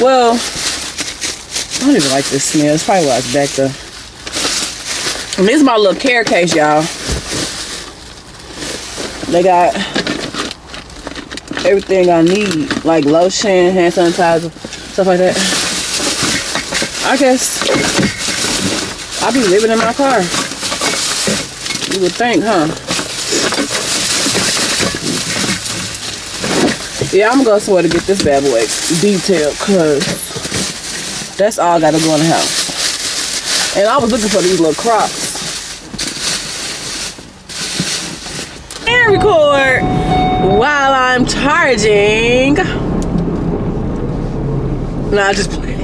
S1: Well, I don't even like this smell. It's probably why it's back there. And this is my little care case, y'all. They got everything I need, like lotion, hand sanitizer, stuff like that. I guess I'll be living in my car. You would think, huh? Yeah, I'm gonna go somewhere to get this bad boy detailed, cause that's all I gotta go in the house. And I was looking for these little crocs. And record while I'm charging. Nah, just play.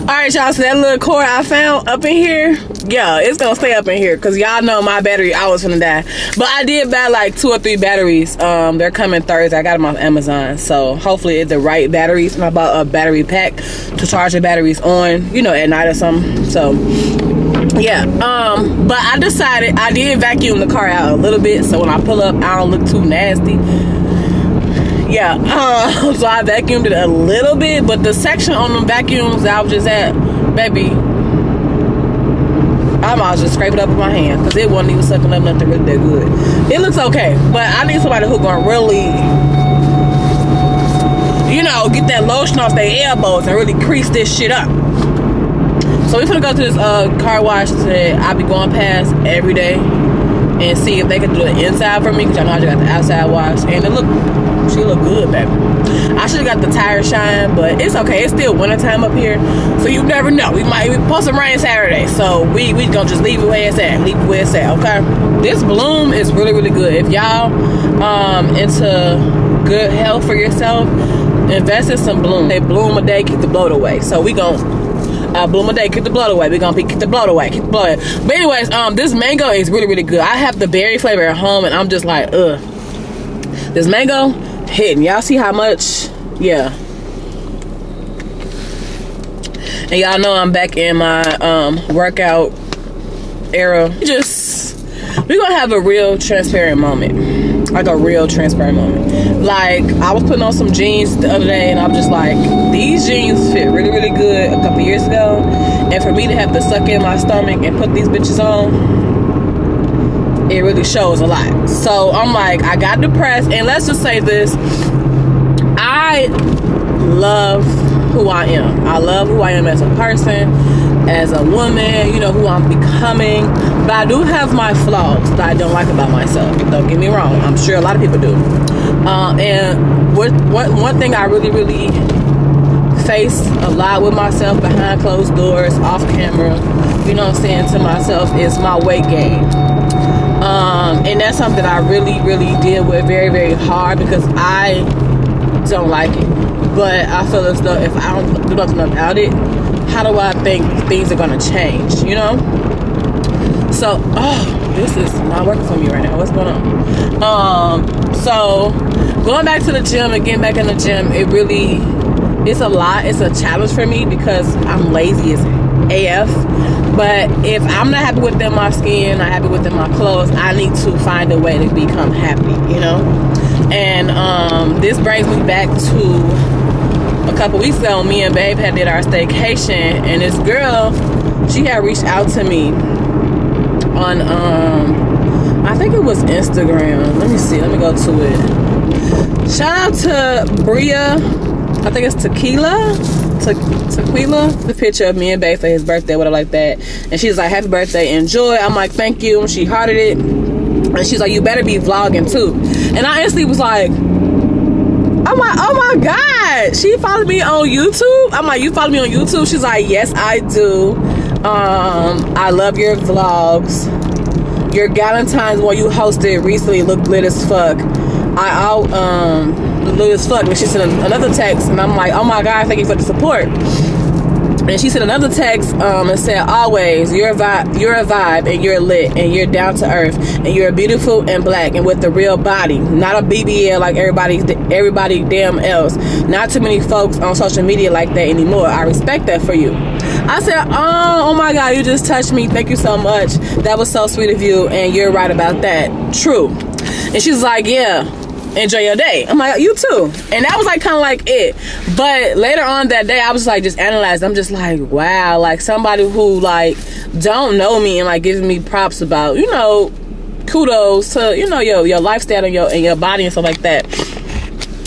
S1: All right, y'all. So that little cord I found up in here, yeah, it's gonna stay up in here because y'all know my battery. I was gonna die, but I did buy like two or three batteries. Um, they're coming Thursday. I got them off Amazon, so hopefully it's the right batteries. And I bought a battery pack to charge the batteries on, you know, at night or something. So yeah um but i decided i did vacuum the car out a little bit so when i pull up i don't look too nasty yeah uh, so i vacuumed it a little bit but the section on the vacuums i was just at baby I might just scrape it up with my hand because it wasn't even sucking up nothing really that good. It looks okay, but I need somebody who gonna really, you know, get that lotion off their elbows and really crease this shit up. So we're gonna go to this uh, car wash that I'll be going past every day and see if they can do the inside for me because I know I just got the outside wash and it look she look good, baby. I should have got the tire shine, but it's okay. It's still wintertime up here, so you never know. We might we supposed to rain Saturday, so we we gonna just leave it where it's at. Leave it where it's at, okay? This bloom is really really good. If y'all um into good health for yourself, invest in some bloom. They bloom a day, keep the bloat away. So we gonna uh, bloom a day, keep the blood away. We're gonna keep the blood away, keep the blood. But anyways, um, this mango is really, really good. I have the berry flavor at home, and I'm just like, ugh. This mango hitting. Y'all see how much? Yeah. And y'all know I'm back in my um workout era. Just we're gonna have a real transparent moment. Like a real transparent moment. Like I was putting on some jeans the other day and I'm just like, these jeans fit really, really good a couple years ago. And for me to have to suck in my stomach and put these bitches on, it really shows a lot. So I'm like, I got depressed, and let's just say this. I love who I am. I love who I am as a person, as a woman, you know, who I'm becoming. But I do have my flaws that I don't like about myself. Don't get me wrong. I'm sure a lot of people do. Uh, and what, what, one thing I really, really face a lot with myself behind closed doors, off camera, you know what I'm saying, to myself is my weight gain. Um, and that's something I really, really deal with very, very hard because I don't like it. But I feel as though if I don't do nothing about it, how do I think things are gonna change? You know? So, oh, this is not working for me right now. What's going on? Um, so going back to the gym and getting back in the gym, it really it's a lot. It's a challenge for me because I'm lazy as AF. But if I'm not happy within my skin, not happy within my clothes, I need to find a way to become happy, you know? And um, this brings me back to a couple weeks ago. Me and Babe had did our staycation, and this girl, she had reached out to me on, um, I think it was Instagram. Let me see. Let me go to it. Shout out to Bria. I think it's Tequila. Te- Tequila. The picture of me and Babe for his birthday, whatever like that. And she's like, "Happy birthday, enjoy." I'm like, "Thank you." And she hearted it. And she's like, "You better be vlogging too." And I instantly was like, I'm like, oh my god, she followed me on YouTube. I'm like, you follow me on YouTube? She's like, yes, I do. Um, I love your vlogs. Your Galentine's one you hosted recently looked lit as fuck. I out um lit as fuck. And she sent another text, and I'm like, oh my god, thank you for the support. And she sent another text um, and said, "Always, you're a vibe, you're a vibe, and you're lit, and you're down to earth, and you're beautiful and black, and with the real body, not a BBL like everybody, everybody damn else. Not too many folks on social media like that anymore. I respect that for you." I said, "Oh, oh my God, you just touched me. Thank you so much. That was so sweet of you, and you're right about that. True." And she's like, "Yeah." Enjoy your day. I'm like, you too. And that was like kind of like it. But later on that day, I was like just analyzed. I'm just like, wow, like somebody who like don't know me and like giving me props about, you know, kudos to you know your your lifestyle and your and your body and stuff like that.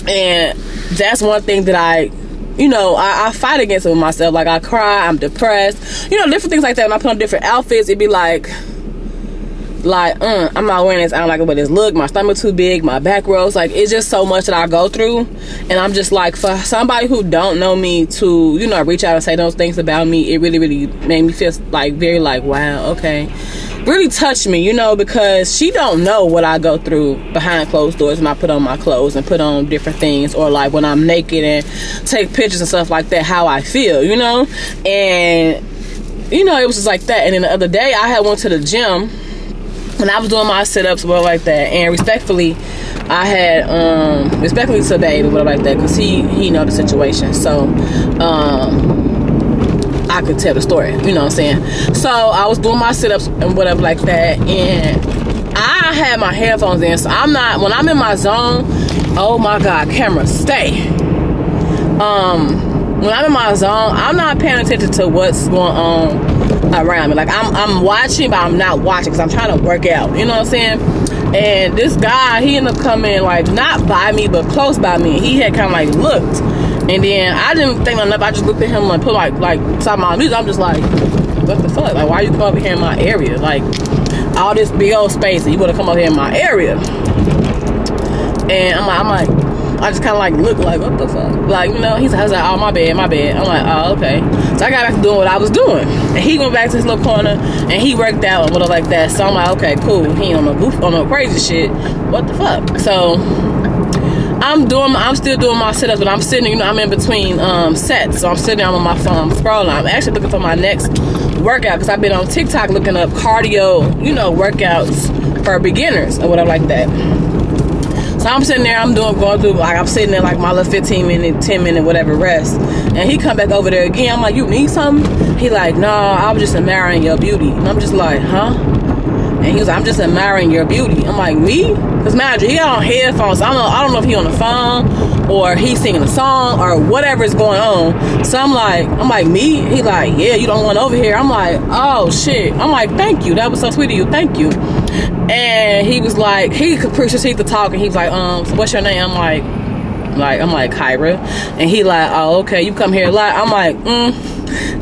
S1: And that's one thing that I you know, I, I, fight against it with myself. Like I cry, I'm depressed, you know, different things like that. When I put on different outfits, it'd be like, like, uh, I'm not wearing this. I don't like it with this look. My stomach too big. My back rolls. Like, it's just so much that I go through, and I'm just like, for somebody who don't know me to, you know, reach out and say those things about me, it really, really made me feel like very like, wow, okay, really touched me, you know, because she don't know what I go through behind closed doors when I put on my clothes and put on different things, or like when I'm naked and take pictures and stuff like that, how I feel, you know, and you know, it was just like that. And then the other day, I had went to the gym and I was doing my sit-ups well like that. And respectfully I had um respectfully to baby whatever like that because he he know the situation. So um I could tell the story you know what I'm saying? So I was doing my sit-ups and whatever like that and I had my headphones in so I'm not when I'm in my zone oh my god camera stay. Um when I'm in my zone I'm not paying attention to what's going on around me. Like I'm I'm watching, but I'm not watching because I'm trying to work out. You know what I'm saying? And this guy, he ended up coming like not by me, but close by me. He had kind of like looked, and then I didn't think enough. I just looked at him and put like like beside my music. I'm just like, what the fuck? Like why you come over here in my area? Like all this big old space, and you want to come over here in my area? And I'm like, I'm like, I just kind of like look like, what the fuck? Like, you know, he's I was like, oh, my bad, my bad. I'm like, oh, okay. So I got back to doing what I was doing. And he went back to his little corner and he worked out and whatever like that. So I'm like, okay, cool. He on no goof, on no crazy shit. What the fuck? So I'm doing, I'm still doing my sit-ups, but I'm sitting, you know, I'm in between um, sets. So I'm sitting on my phone, scrolling. I'm actually looking for my next workout because I've been on TikTok looking up cardio, you know, workouts for beginners or whatever like that. So I'm sitting there, I'm doing going through like I'm sitting there like my little 15 minute, 10 minute, whatever rest. And he come back over there again. I'm like, you need something? He like, no, I was just admiring your beauty. And I'm just like, huh? And he was like, I'm just admiring your beauty. I'm like, me? Because imagine he got on headphones. I don't know, I don't know if he on the phone or he's singing a song or whatever is going on. So I'm like, I'm like, me? He like, yeah, you don't want over here. I'm like, oh shit. I'm like, thank you. That was so sweet of you. Thank you. And he was like, he could proceed to talk, and he was like, um, so what's your name? I'm like, like I'm like Kyra, and he like, oh okay, you come here a lot. I'm like, mm.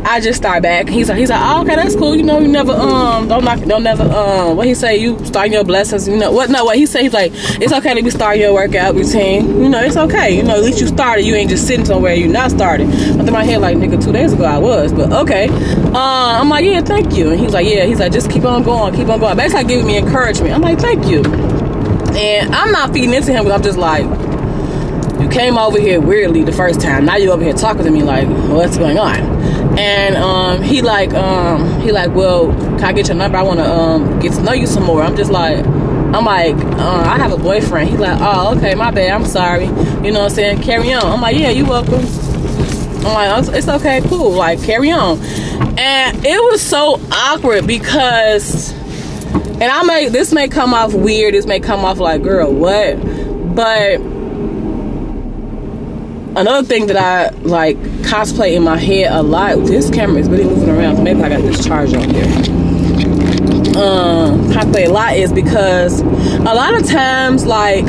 S1: I just start back. He's like, he's like, oh, okay, that's cool. You know, you never um don't knock, don't never um what he say. You start your blessings. You know what? No, what he say. He's like, it's okay to be start your workout routine. You know, it's okay. You know, at least you started. You ain't just sitting somewhere you not started. I thought my head like nigga two days ago I was, but okay. Uh, I'm like, yeah, thank you. And he's like, yeah. He's like, just keep on going, keep on going. Basically, like giving me encouragement. I'm like, thank you. And I'm not feeding into him, but I'm just like you came over here weirdly the first time. Now you over here talking to me like, what's going on? And um, he like, um, he like, well, can I get your number? I want to um, get to know you some more. I'm just like, I'm like, uh, I have a boyfriend. He's like, oh, okay, my bad. I'm sorry. You know what I'm saying? Carry on. I'm like, yeah, you welcome. I'm like, "Oh, it's okay, cool. Like, carry on. And it was so awkward because, and I may, this may come off weird. This may come off like, girl, what? But another thing that I like cosplay in my head a lot. This camera is really moving around. Maybe I got this charge on here. Um, cosplay a lot is because a lot of times, like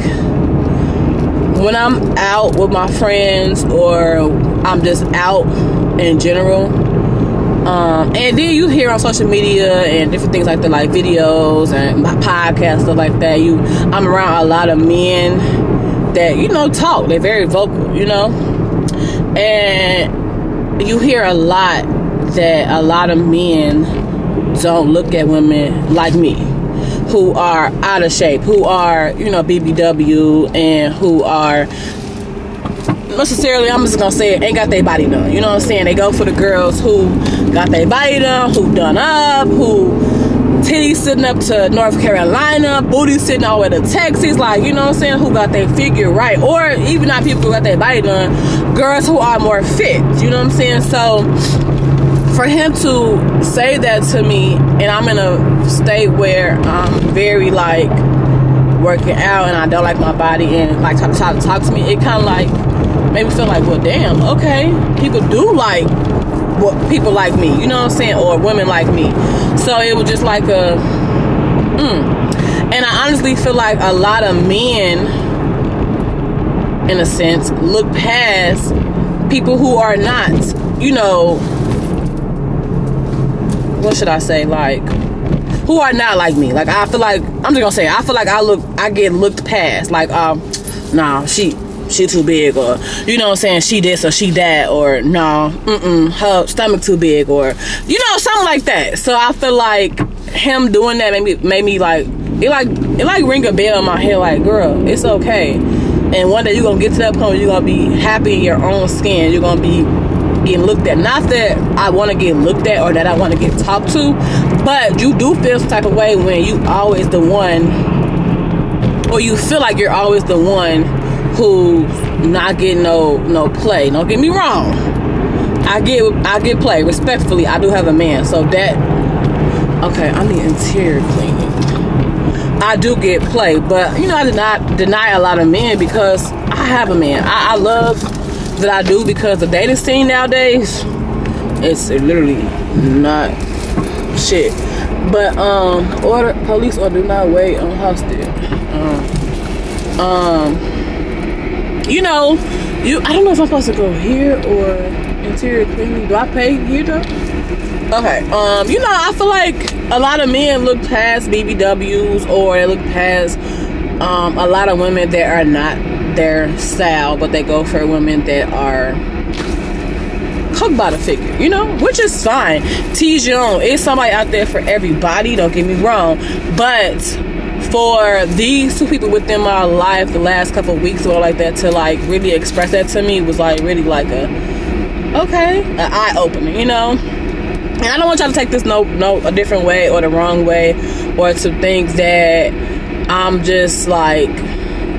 S1: when I'm out with my friends or I'm just out in general. Um, and then you hear on social media and different things like that, like videos and my podcast stuff like that. You, I'm around a lot of men that you know talk. They're very vocal, you know, and you hear a lot that a lot of men don't look at women like me who are out of shape, who are, you know, BBW and who are necessarily, I'm just gonna say it, ain't got their body done. You know what I'm saying? They go for the girls who got their body done, who done up, who titties sitting up to North Carolina, booty sitting all the way to Texas, like, you know what I'm saying? Who got their figure right. Or even not people who got their body done, girls who are more fit. You know what I'm saying? So for him to say that to me and I'm in a state where I'm very like working out and I don't like my body and like try, to talk to me, it kind of like made me feel like, well, damn, okay, people do like people like me, you know what I'm saying, or women like me. So it was just like a, mm. and I honestly feel like a lot of men, in a sense, look past people who are not, you know, what should I say, like who are not like me. Like I feel like I'm just gonna say I feel like I look I get looked past. Like um nah she she too big or you know what I'm saying she this or she that or no mm-mm her stomach too big or you know something like that. So I feel like him doing that made me made me like it like it like ring a bell in my head like girl it's okay. And one day you're gonna get to that point where you're gonna be happy in your own skin. You're gonna be getting looked at. Not that I want to get looked at or that I want to get talked to, but you do feel some type of way when you always the one, or you feel like you're always the one who's not getting no no play. Don't get me wrong. I get I get play respectfully. I do have a man, so that okay. I need interior cleaning. I do get play, but you know I did not deny a lot of men because I have a man. I, I love that I do because the dating scene nowadays it's literally not shit. But um, order police or do not wait on hostage. Um, um, you know, you I don't know if I'm supposed to go here or interior cleaning. Do I pay here though? Okay. Um, you know, I feel like a lot of men look past BBWs or they look past um a lot of women that are not their style, but they go for women that are cooked by the figure, you know, which is fine. Tease your. It's somebody out there for everybody. Don't get me wrong, but for these two people within my life, the last couple weeks or like that, to like really express that to me was like really like a okay, an eye opener, you know. And I don't want y'all to take this no no a different way or the wrong way or to think that I'm just like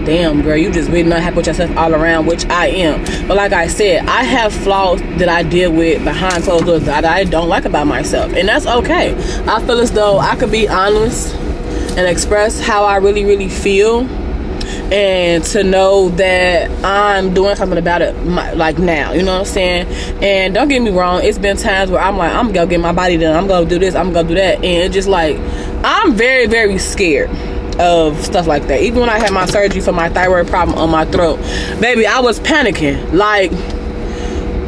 S1: damn girl you just really not happy with yourself all around which i am but like i said i have flaws that i deal with behind closed doors that i don't like about myself and that's okay i feel as though i could be honest and express how i really really feel and to know that i'm doing something about it my, like now you know what i'm saying and don't get me wrong it's been times where i'm like i'm gonna get my body done i'm gonna do this i'm gonna do that and it's just like i'm very very scared of stuff like that. Even when I had my surgery for my thyroid problem on my throat, baby, I was panicking. Like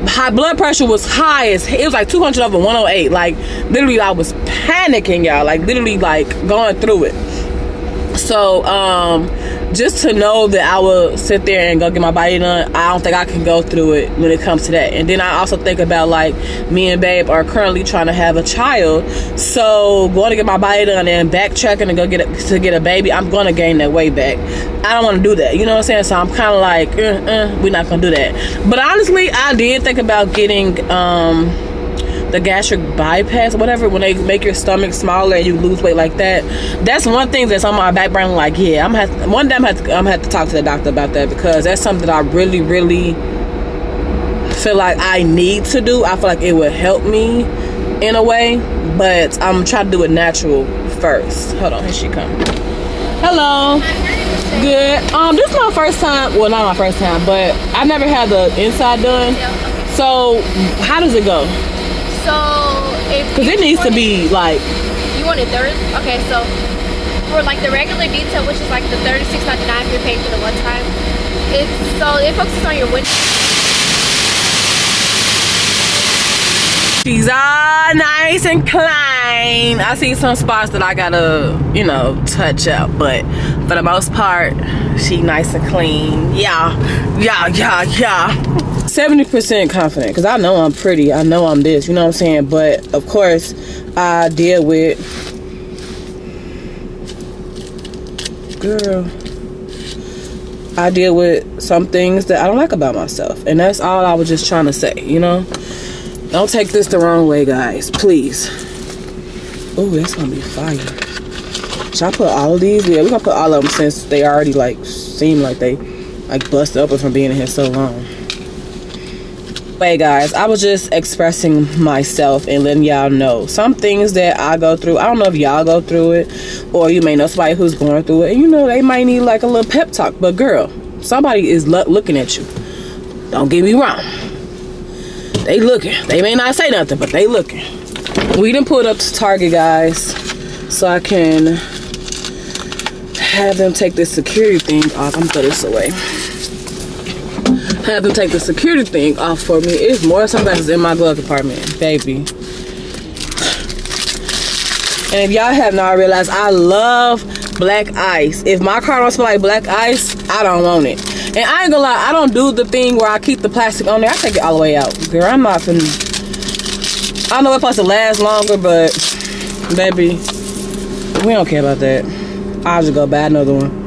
S1: high blood pressure was high as it was like 200 over 108. Like literally, I was panicking, y'all. Like literally, like going through it. So um just to know that I will sit there and go get my body done, I don't think I can go through it when it comes to that. And then I also think about like me and Babe are currently trying to have a child, so going to get my body done and backtracking and go get a, to get a baby, I'm going to gain that weight back. I don't want to do that. You know what I'm saying? So I'm kind of like, uh, uh, we're not going to do that. But honestly, I did think about getting um the gastric bypass, whatever, when they make your stomach smaller and you lose weight like that. That's one thing that's on my back burner. Like, yeah, I'm have to, one day I'm have to, I'm have to talk to the doctor about that because that's something that I really, really feel like I need to do. I feel like it would help me in a way, but I'm trying to do it natural first. Hold on, here she come. Hello. Good. Um, this is my first time. Well, not my first time, but I never had the inside done. So, how does it go?
S6: So if
S1: Because it needs to be like,
S6: you want it third? Okay, so for like the regular detail, which is like the thirty six ninety nine, if you're paying for the one time. It's so it focuses on your window.
S1: she's all nice and clean. I see some spots that I gotta, you know, touch up, but for the most part, she nice and clean. Yeah, yeah, yeah, yeah. 70% confident because I know I'm pretty. I know I'm this, you know what I'm saying? But of course, I deal with. Girl. I deal with some things that I don't like about myself. And that's all I was just trying to say, you know? Don't take this the wrong way, guys. Please. Oh, that's gonna be fire. Should I put all of these? Yeah, we're gonna put all of them since they already like seem like they like busted open from being in here so long. Hey guys, I was just expressing myself and letting y'all know some things that I go through. I don't know if y'all go through it or you may know somebody who's going through it. And you know, they might need like a little pep talk. But girl, somebody is lo- looking at you. Don't get me wrong. They looking. They may not say nothing, but they looking. We didn't put up to Target, guys, so I can have them take this security thing off. I'm gonna throw this away. Have them take the security thing off for me. It's more something that's in my glove compartment, baby. And if y'all have not realized, I love black ice. If my car don't smell like black ice, I don't want it. And I ain't gonna lie, I don't do the thing where I keep the plastic on there. I take it all the way out. Girl, I'm not finna. I know it's supposed to last longer, but baby, we don't care about that. I'll just go buy another one.